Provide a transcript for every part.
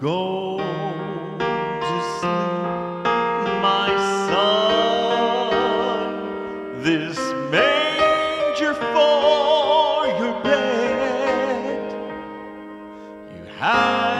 Go to sleep, my son. This manger for your bed you have.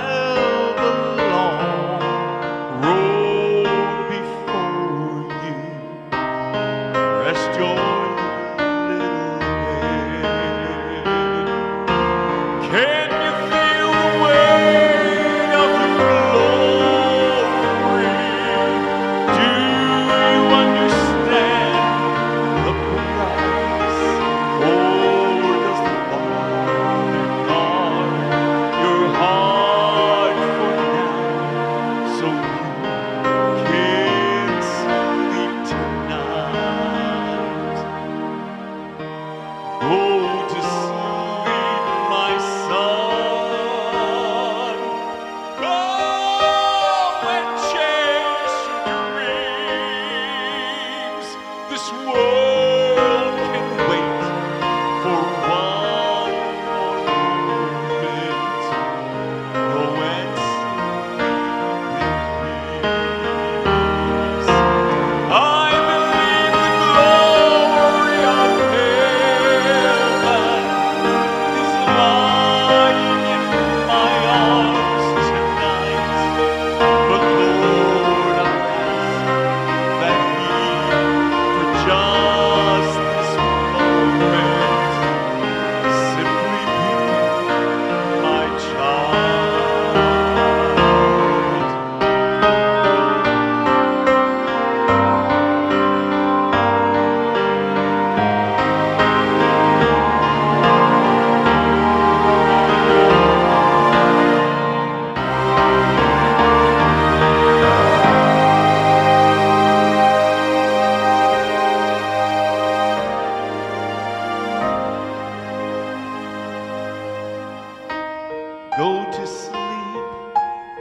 Go to sleep,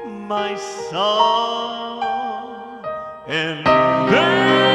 my son, and then.